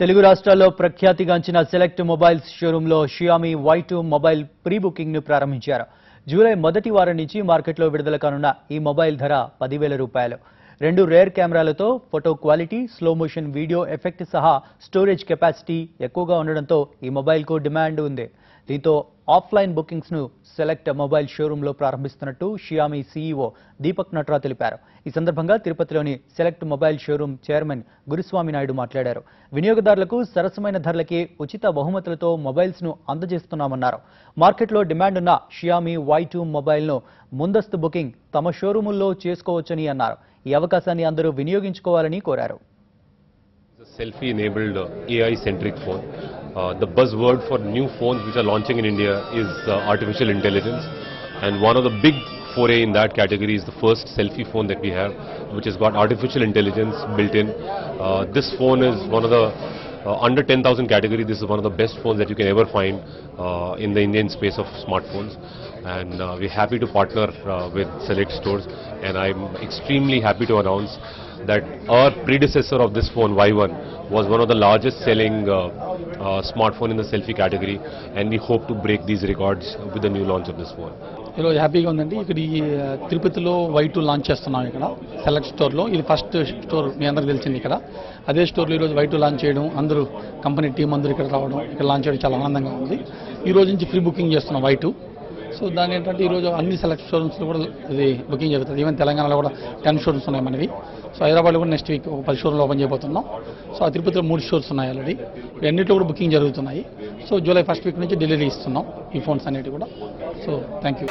తెలుగు రాష్ట్రాల్లో ప్రఖ్యాతిగాంచిన select mobiles షోరూంలో Xiaomi Y two mobile pre బుకింగ్ను ప్రారంభించారు. జూలై మొదటి వారం నుంచి మార్కెట్లో విడుదల కానున్న ఈ మొబైల్ ధర పదివేల రూపాయలు. రెండు రేర్ కెమెరాలతో photo quality slow motion video effect సహా స్టోరేజ్ కెపాసిటీ ఎక్కువగా ఉండడంతో ఈ మొబైల్కు డిమాండ్ ఉంది. దీంతో ఆఫ్లైన్ బుకింగ్స్ను సెలెక్ట్ మొబైల్ షోరూంలో ప్రారంభిస్తున్నట్టు షియామి సీఈఓ దీపక్ నట్రా తెలిపారు. ఈ సందర్భంగా తిరుపతిలోని select mobile showroom chairman Guruswamy Naidu మాట్లాడారు. వినియోగదారులకు సరసమైన ధరలకే ఉచిత బహుమతులతో మొబైల్స్ను అందజేస్తున్నామన్నారు. మార్కెట్లో డిమాండ్ ఉన్న షియామి వై టూ మొబైల్ను ముందస్తు బుకింగ్ తమ షోరూముల్లో చేసుకోవచ్చని అన్నారు. ఈ అవకాశాన్ని అందరూ వినియోగించుకోవాలని కోరారు It's a selfie-enabled uh, AI-centric phone. Uh, the buzzword for new phones which are launching in India is uh, artificial intelligence, and one of the big foray in that category is the first selfie phone that we have, which has got artificial intelligence built in. Uh, this phone is one of the uh, under 10,000 category. This is one of the best phones that you can ever find uh, in the Indian space of smartphones. And uh, we're happy to partner uh, with select stores. And I'm extremely happy to announce that our predecessor of this phone, Y1, was one of the largest selling uh, uh, smartphone in the selfie category. And we hope to break these records with the new launch of this phone. ఈరోజు హ్యాపీగా ఉందండి. ఇక్కడ ఈ తిరుపతిలో why two launch చేస్తున్నాం ఇక్కడ. Select స్టోర్లో ఇది ఫస్ట్ స్టోర్ మీ అందరికి తెలిసింది ఇక్కడ. అదే స్టోర్లో ఈరోజు వై టూ లాంచ్ చేయడం అందరూ కంపెనీ టీం అందరూ ఇక్కడ రావడం ఇక్కడ లాంచ్ చేయడం చాలా ఆనందంగా ఉంది. ఈ రోజు నుంచి ఫ్రీ బుకింగ్ చేస్తున్నాం వై టూ సో దాని ఏంటంటే ఈరోజు అన్ని సెలెక్ట్ షోరూమ్స్లో కూడా ఇది బుకింగ్ జరుగుతుంది. ఈవెన్ తెలంగాణలో కూడా టెన్ షోరూమ్స్ ఉన్నాయి మనవి. సో హైదరాబాద్లో కూడా నెక్స్ట్ వీక్ ఒక పది షోరూమ్లు ఓపెన్ చేయబోతున్నాం. సో ఆ తిరుపతిలో మూడు షోర్స్ ఉన్నాయి ఆల్రెడీ అన్నింటిలో కూడా బుకింగ్ జరుగుతున్నాయి. సో జూలై ఫస్ట్ వీక్ నుంచి డెలివరీ ఇస్తున్నాం ఈ ఫోన్స్ అనేటివి కూడా. So thank you